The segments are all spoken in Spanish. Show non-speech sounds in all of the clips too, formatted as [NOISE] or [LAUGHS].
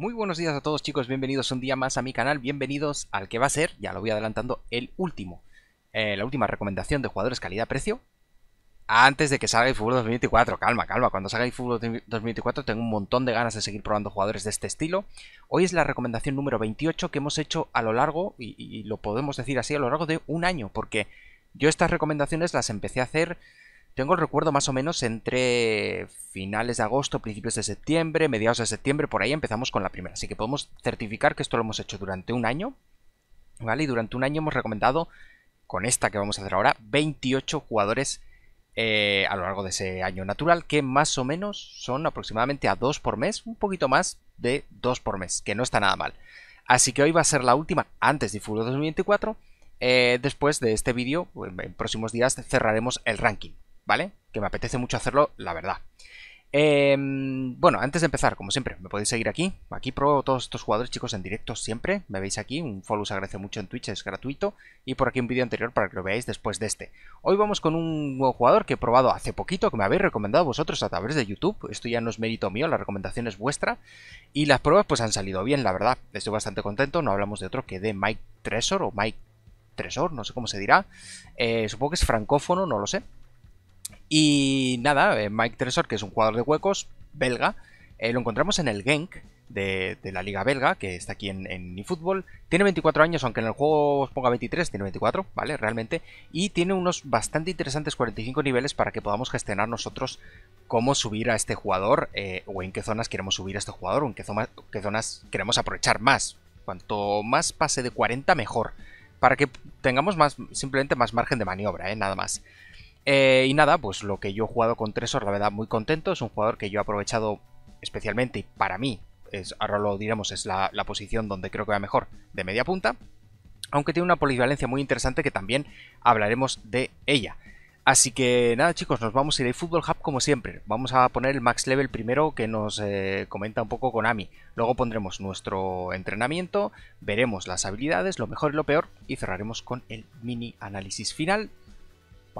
Muy buenos días a todos chicos, bienvenidos un día más a mi canal, bienvenidos al que va a ser, ya lo voy adelantando, el último, eh, la última recomendación de jugadores calidad-precio antes de que salga el fútbol 2024. Calma, calma, cuando salga el fútbol 2024 tengo un montón de ganas de seguir probando jugadores de este estilo. Hoy es la recomendación número 28 que hemos hecho a lo largo, y, y lo podemos decir así, a lo largo de un año, porque yo estas recomendaciones las empecé a hacer tengo el recuerdo más o menos entre finales de agosto, principios de septiembre, mediados de septiembre, por ahí empezamos con la primera. Así que podemos certificar que esto lo hemos hecho durante un año. ¿Vale? Y durante un año hemos recomendado, con esta que vamos a hacer ahora, 28 jugadores eh, a lo largo de ese año natural, que más o menos son aproximadamente a 2 por mes, un poquito más de 2 por mes, que no está nada mal. Así que hoy va a ser la última antes de Fútbol 2024. Eh, después de este vídeo, en próximos días cerraremos el ranking. ¿Vale? Que me apetece mucho hacerlo, la verdad. Em, bueno, antes de empezar, como siempre, me podéis seguir aquí. Aquí pruebo todos estos jugadores, chicos, en directo siempre. Me veis aquí, un follow os agradece mucho en Twitch, es gratuito. Y por aquí un vídeo anterior para que lo veáis después de este. Hoy vamos con un nuevo jugador que he probado hace poquito, que me habéis recomendado vosotros a través de YouTube. Esto ya no es mérito mío, la recomendación es vuestra. Y las pruebas pues han salido bien, la verdad. Estoy bastante contento, no hablamos de otro que de Mike Tresor o Mike Tresor, no sé cómo se dirá. Eh, supongo que es francófono, no lo sé. Y nada, eh, Mike Tresor, que es un jugador de huecos, belga, eh, lo encontramos en el Genk de, la liga belga, que está aquí en, en eFootball. Tiene 24 años, aunque en el juego os ponga 23, tiene 24, ¿vale? Realmente. Y tiene unos bastante interesantes 45 niveles para que podamos gestionar nosotros cómo subir a este jugador, eh, o en qué zonas queremos subir a este jugador, o en qué, qué zonas queremos aprovechar más. Cuanto más pase de 40, mejor. Para que tengamos más, simplemente más margen de maniobra, ¿eh? Nada más. Eh, y nada, pues lo que yo he jugado con Tresor, la verdad, muy contento. Es un jugador que yo he aprovechado especialmente y para mí, ahora lo diremos, es la, posición donde creo que va mejor de media punta. Aunque tiene una polivalencia muy interesante que también hablaremos de ella. Así que nada chicos, nos vamos a ir al Football Hub como siempre. Vamos a poner el max level primero que nos eh, comenta un poco Konami. Luego pondremos nuestro entrenamiento, veremos las habilidades, lo mejor y lo peor y cerraremos con el mini análisis final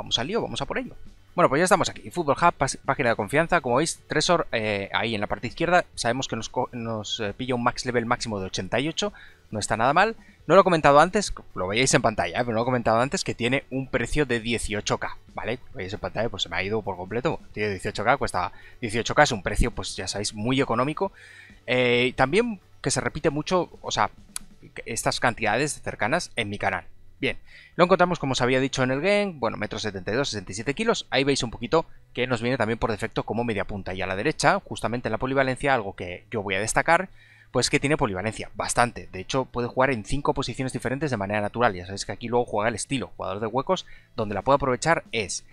vamos al lío, vamos a por ello. Bueno, pues ya estamos aquí. Football Hub, página de confianza. Como veis, Tresor, eh, ahí en la parte izquierda, sabemos que nos, eh, pilla un max level máximo de 88. No está nada mal. No lo he comentado antes, lo veíais en pantalla, eh, pero no lo he comentado antes que tiene un precio de 18k, ¿vale? Lo veis en pantalla, pues se me ha ido por completo. Tiene 18k, cuesta 18k, es un precio, pues ya sabéis, muy económico. también que se repite mucho, o sea, estas cantidades cercanas en mi canal, Bien, lo encontramos como os había dicho en el game, bueno, metro 72, 67 kilos, ahí veis un poquito que nos viene también por defecto como media punta. Y a la derecha, justamente en la polivalencia, algo que yo voy a destacar, pues que tiene polivalencia, bastante. De hecho, puede jugar en cinco posiciones diferentes de manera natural. Ya sabéis que aquí luego juega el estilo, jugador de huecos, donde la puedo aprovechar es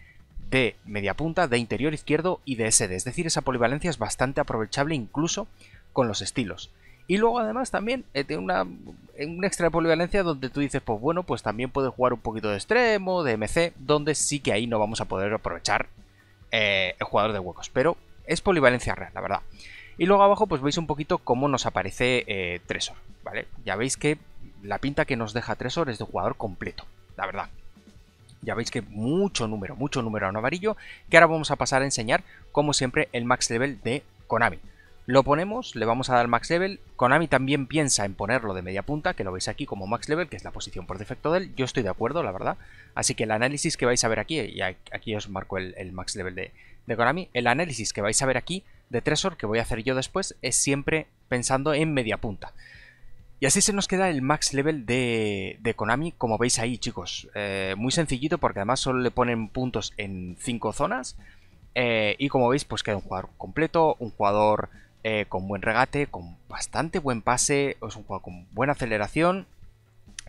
de media punta, de interior izquierdo y de SD. Es decir, esa polivalencia es bastante aprovechable incluso con los estilos. Y luego además también eh, tiene una, una extra polivalencia donde tú dices, pues bueno, pues también puede jugar un poquito de extremo, de MC, donde sí que ahí no vamos a poder aprovechar eh, el jugador de huecos. Pero es polivalencia real, la verdad. Y luego abajo pues veis un poquito cómo nos aparece eh, Tresor, ¿vale? Ya veis que la pinta que nos deja Tresor es de jugador completo, la verdad. Ya veis que mucho número, mucho número a Navarillo, que ahora vamos a pasar a enseñar, como siempre, el max level de Konami. Lo ponemos, le vamos a dar max level. Konami también piensa en ponerlo de media punta, que lo veis aquí como max level, que es la posición por defecto de él. Yo estoy de acuerdo, la verdad. Así que el análisis que vais a ver aquí, y aquí os marco el, max level de, Konami, el análisis que vais a ver aquí de Tresor, que voy a hacer yo después, es siempre pensando en media punta. Y así se nos queda el max level de, Konami, como veis ahí, chicos. Eh, muy sencillito porque además solo le ponen puntos en 5 zonas. Eh, y como veis, pues queda un jugador completo, un jugador eh, con buen regate, con bastante buen pase, es un juego con buena aceleración,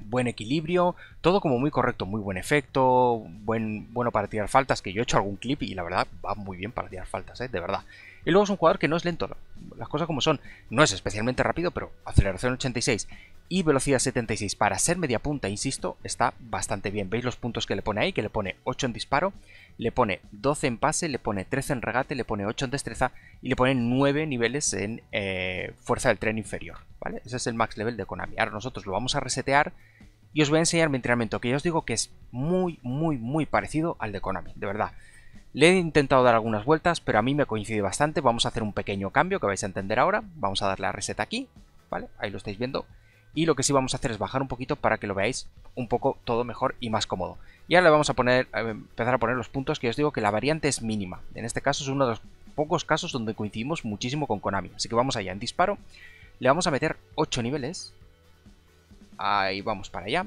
buen equilibrio, todo como muy correcto, muy buen efecto, buen, bueno para tirar faltas, que yo he hecho algún clip y la verdad va muy bien para tirar faltas, ¿eh? de verdad. Y luego es un jugador que no es lento, las cosas como son, no es especialmente rápido, pero aceleración 86 y velocidad 76 para ser media punta, insisto, está bastante bien. ¿Veis los puntos que le pone ahí? Que le pone 8 en disparo, le pone 12 en pase, le pone 13 en regate, le pone 8 en destreza y le pone 9 niveles en eh, fuerza del tren inferior. ¿vale? Ese es el max level de Konami. Ahora nosotros lo vamos a resetear y os voy a enseñar mi entrenamiento, que ya os digo que es muy, muy, muy parecido al de Konami, de verdad. Le he intentado dar algunas vueltas, pero a mí me coincide bastante. Vamos a hacer un pequeño cambio que vais a entender ahora. Vamos a darle a reset aquí ¿vale? Ahí lo estáis viendo. Y lo que sí vamos a hacer es bajar un poquito para que lo veáis un poco todo mejor y más cómodo. Y ahora le vamos a poner, empezar a poner los puntos que os digo que la variante es mínima. En este caso es uno de los pocos casos donde coincidimos muchísimo con Konami. Así que vamos allá, en disparo le vamos a meter 8 niveles. Ahí vamos para allá.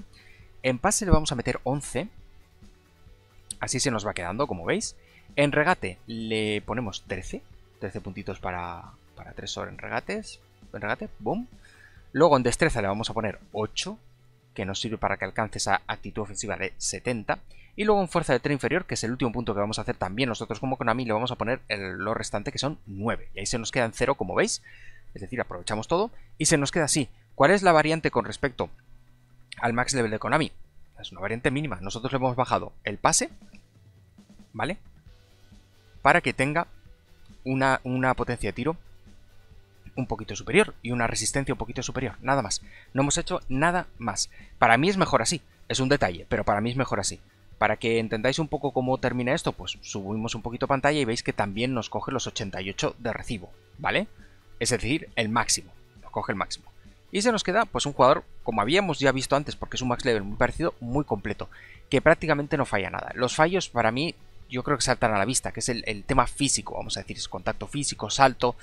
En pase le vamos a meter 11. Así se nos va quedando, como veis. En regate le ponemos 13. 13 puntitos para, para 3 horas en regates. En regate, boom. Luego en destreza le vamos a poner 8, que nos sirve para que alcance esa actitud ofensiva de 70. Y luego en fuerza de tren inferior, que es el último punto que vamos a hacer también nosotros como Konami, le vamos a poner lo restante que son 9. Y ahí se nos quedan 0, como veis. Es decir, aprovechamos todo y se nos queda así. ¿Cuál es la variante con respecto al max level de Konami? Es una variante mínima. Nosotros le hemos bajado el pase, ¿vale? Para que tenga una, una potencia de tiro un poquito superior y una resistencia un poquito superior, nada más. No hemos hecho nada más. Para mí es mejor así, es un detalle, pero para mí es mejor así. Para que entendáis un poco cómo termina esto, pues subimos un poquito pantalla y veis que también nos coge los 88 de recibo, ¿vale? Es decir, el máximo. Nos coge el máximo. Y se nos queda, pues, un jugador, como habíamos ya visto antes, porque es un max level muy parecido, muy completo. Que prácticamente no falla nada. Los fallos, para mí, yo creo que saltan a la vista, que es el, tema físico, vamos a decir, es contacto físico, salto,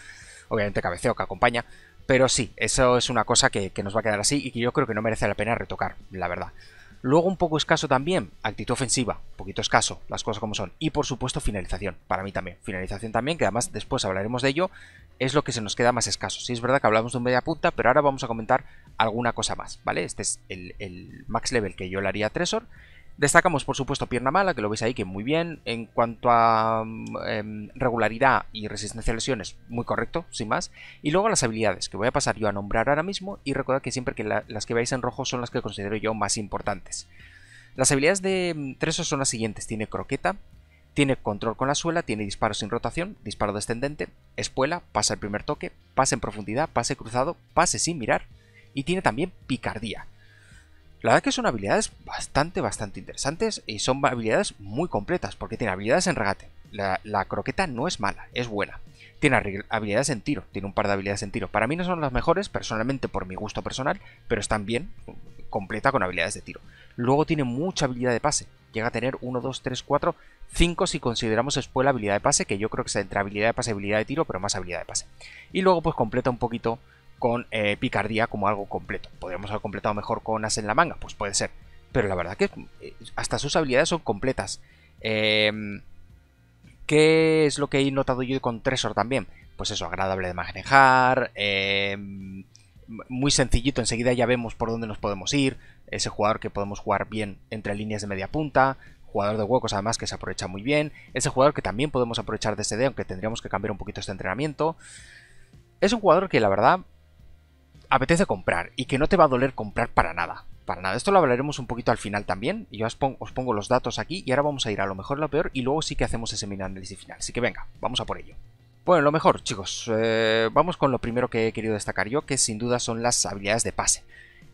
obviamente cabeceo que acompaña. Pero sí, eso es una cosa que, que nos va a quedar así y que yo creo que no merece la pena retocar, la verdad. Luego un poco escaso también, actitud ofensiva, un poquito escaso, las cosas como son. Y por supuesto finalización, para mí también. Finalización también, que además después hablaremos de ello, es lo que se nos queda más escaso. Sí es verdad que hablamos de un media punta, pero ahora vamos a comentar alguna cosa más, ¿vale? Este es el, el max level que yo le haría a Tresor. Destacamos, por supuesto, pierna mala, que lo veis ahí, que muy bien. En cuanto a mm, em, regularidad y resistencia a lesiones, muy correcto, sin más. Y luego las habilidades, que voy a pasar yo a nombrar ahora mismo. Y recordad que siempre que las que veis en rojo son las que considero yo más importantes. Las habilidades de mm, Tresor son las siguientes. Tiene croqueta, tiene control con la suela, tiene disparo sin rotación, disparo descendente, espuela, pasa el primer toque, pase en profundidad, pase cruzado, pase sin mirar. Y tiene también picardía. La verdad que son habilidades bastante, bastante interesantes y son habilidades muy completas porque tiene habilidades en regate. La, croqueta no es mala, es buena. Tiene habilidades en tiro, tiene un par de habilidades en tiro. Para mí no son las mejores, personalmente por mi gusto personal, pero están bien, completa con habilidades de tiro. Luego tiene mucha habilidad de pase. Llega a tener 1, 2, 3, 4, 5 si consideramos espuela habilidad de pase, que yo creo que es entre habilidad de pase y habilidad de tiro, pero más habilidad de pase. Y luego pues completa un poquito con eh, picardía como algo completo. ¿Podríamos haber completado mejor con as en la manga? Pues puede ser. Pero la verdad que eh, hasta sus habilidades son completas. Em, ¿Qué es lo que he notado yo con Tresor también? Pues eso, agradable de manejar, em, muy sencillito, enseguida ya vemos por dónde nos podemos ir, ese jugador que podemos jugar bien entre líneas de media punta, jugador de huecos además que se aprovecha muy bien, ese jugador que también podemos aprovechar de SD, aunque tendríamos que cambiar un poquito este entrenamiento. Es un jugador que la verdad apetece comprar y que no te va a doler comprar para nada. Para nada. Esto lo hablaremos un poquito al final también. Yo os pongo, los datos aquí y ahora vamos a ir a lo mejor lo peor y luego sí que hacemos ese mini análisis final. Así que venga, vamos a por ello. Bueno, lo mejor, chicos. Eh, vamos con lo primero que he querido destacar yo, que sin duda son las habilidades de pase.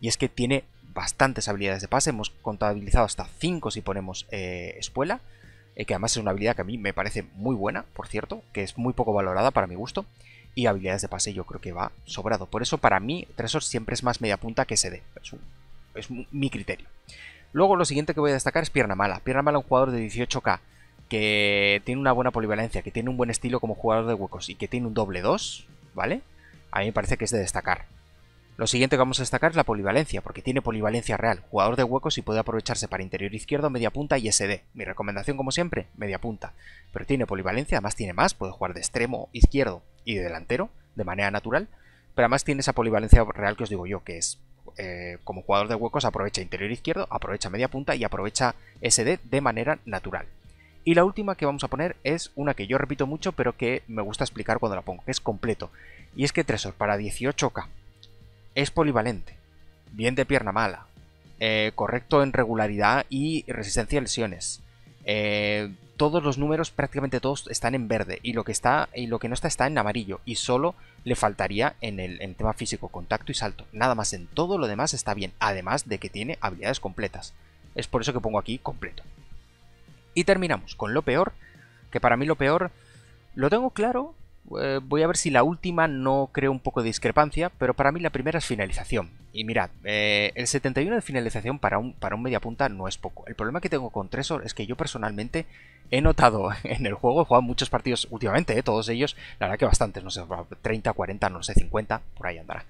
Y es que tiene bastantes habilidades de pase. Hemos contabilizado hasta 5 si ponemos eh, espuela. Eh, que además es una habilidad que a mí me parece muy buena, por cierto, que es muy poco valorada para mi gusto y habilidades de pase yo creo que va sobrado. Por eso para mí Tresor siempre es más media punta que SD. Es, mi criterio. Luego lo siguiente que voy a destacar es Pierna Mala. Pierna Mala un jugador de 18k que tiene una buena polivalencia, que tiene un buen estilo como jugador de huecos y que tiene un doble 2, ¿vale? A mí me parece que es de destacar. Lo siguiente que vamos a destacar es la polivalencia, porque tiene polivalencia real, jugador de huecos y puede aprovecharse para interior izquierdo, media punta y SD. Mi recomendación, como siempre, media punta. Pero tiene polivalencia, además tiene más, puede jugar de extremo izquierdo y de delantero, de manera natural. Pero además tiene esa polivalencia real que os digo yo, que es eh, como jugador de huecos aprovecha interior izquierdo, aprovecha media punta y aprovecha SD de manera natural. Y la última que vamos a poner es una que yo repito mucho, pero que me gusta explicar cuando la pongo, que es completo. Y es que Tresor para 18k es polivalente, bien de pierna mala, eh, correcto en regularidad y resistencia a lesiones. Eh, todos los números, prácticamente todos, están en verde y lo que está y lo que no está está en amarillo y solo le faltaría en el, tema físico, contacto y salto. Nada más en todo lo demás está bien, además de que tiene habilidades completas. Es por eso que pongo aquí completo. Y terminamos con lo peor, que para mí lo peor lo tengo claro, eh, voy a ver si la última no creo un poco de discrepancia, pero para mí la primera es finalización. Y mirad, eh, el 71 de finalización para un, para un mediapunta no es poco. El problema que tengo con Tresor es que yo personalmente he notado [LAUGHS] en el juego, he jugado muchos partidos últimamente, todos ellos, la verdad que bastantes, no sé, 30, 40, no sé, 50, por ahí andará.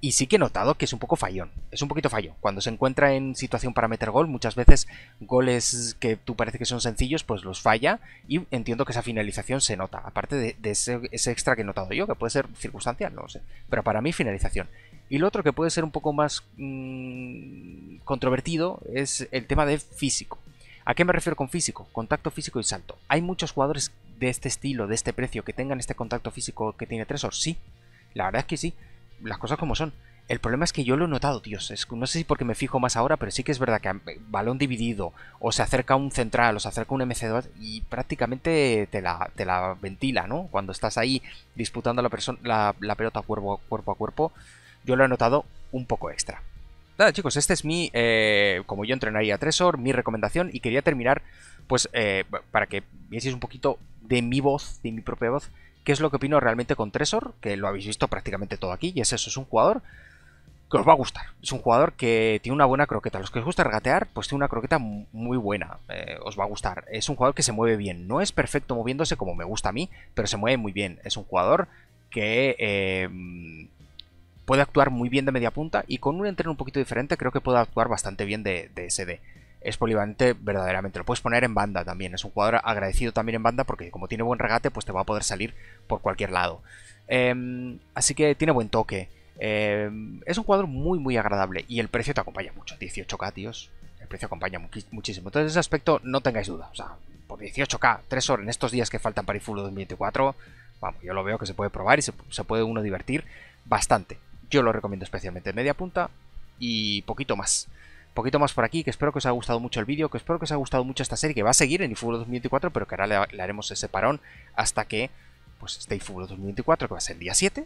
Y sí que he notado que es un poco fallón, es un poquito fallo. Cuando se encuentra en situación para meter gol, muchas veces goles que tú parece que son sencillos, pues los falla y entiendo que esa finalización se nota. Aparte de, ese, extra que he notado yo, que puede ser circunstancial, no lo sé. Pero para mí finalización. Y lo otro que puede ser un poco más mm, controvertido es el tema de físico. ¿A qué me refiero con físico? Contacto físico y salto. ¿Hay muchos jugadores de este estilo, de este precio, que tengan este contacto físico que tiene Tresor? Sí, la verdad es que sí las cosas como son. El problema es que yo lo he notado, tíos. no sé si porque me fijo más ahora, pero sí que es verdad que balón dividido, o se acerca un central, o se acerca un MC2, y prácticamente te la, te la ventila, ¿no? Cuando estás ahí disputando la, la, pelota cuerpo, cuerpo a cuerpo, yo lo he notado un poco extra. Nada, chicos, este es mi, eh, como yo entrenaría a Tresor, mi recomendación, y quería terminar, pues, eh, para que vieseis un poquito de mi voz, de mi propia voz, qué es lo que opino realmente con Tresor, que lo habéis visto prácticamente todo aquí, y es eso, es un jugador que os va a gustar. Es un jugador que tiene una buena croqueta. los que os gusta regatear, pues tiene una croqueta muy buena. Eh, os va a gustar. Es un jugador que se mueve bien. No es perfecto moviéndose como me gusta a mí, pero se mueve muy bien. Es un jugador que eh, puede actuar muy bien de media punta y con un entreno un poquito diferente creo que puede actuar bastante bien de, de SD es polivalente verdaderamente. Lo puedes poner en banda también. Es un jugador agradecido también en banda porque como tiene buen regate, pues te va a poder salir por cualquier lado. Em, así que tiene buen toque. Em, es un jugador muy, muy agradable. Y el precio te acompaña mucho. 18k, tíos. El precio acompaña muchísimo. Entonces, en ese aspecto no tengáis duda. O sea, por 18k, 3 horas en estos días que faltan para Full 2024, vamos, yo lo veo que se puede probar y se, se puede uno divertir bastante. Yo lo recomiendo especialmente en media punta y poquito más poquito más por aquí, que espero que os haya gustado mucho el vídeo, que espero que os haya gustado mucho esta serie, que va a seguir en eFootball 2024, pero que ahora le, haremos ese parón hasta que pues esté eFootball 2024, que va a ser el día 7.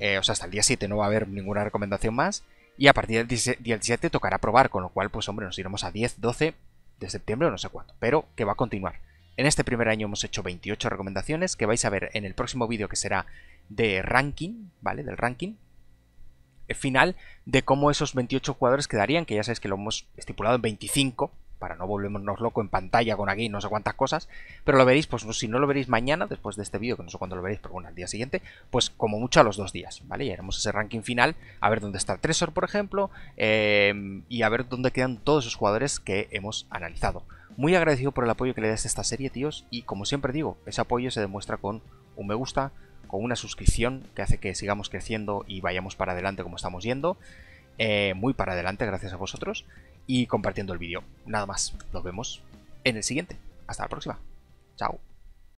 Eh, o sea, hasta el día 7 no va a haber ninguna recomendación más. Y a partir del día 7 tocará probar, con lo cual, pues hombre, nos iremos a 10, 12 de septiembre o no sé cuándo, pero que va a continuar. En este primer año hemos hecho 28 recomendaciones que vais a ver en el próximo vídeo que será de ranking, ¿vale? Del ranking, final de cómo esos 28 jugadores quedarían, que ya sabéis que lo hemos estipulado en 25, para no volvernos loco en pantalla con aquí no sé cuántas cosas, pero lo veréis, pues si no lo veréis mañana, después de este vídeo, que no sé cuándo lo veréis, pero bueno, al día siguiente, pues como mucho a los dos días, ¿vale? Y haremos ese ranking final, a ver dónde está Tresor, por ejemplo, em, y a ver dónde quedan todos esos jugadores que hemos analizado. Muy agradecido por el apoyo que le das a esta serie, tíos, y como siempre digo, ese apoyo se demuestra con un me gusta, con una suscripción que hace que sigamos creciendo y vayamos para adelante como estamos yendo. Eh, muy para adelante gracias a vosotros. Y compartiendo el vídeo. Nada más, nos vemos en el siguiente. Hasta la próxima. Chao.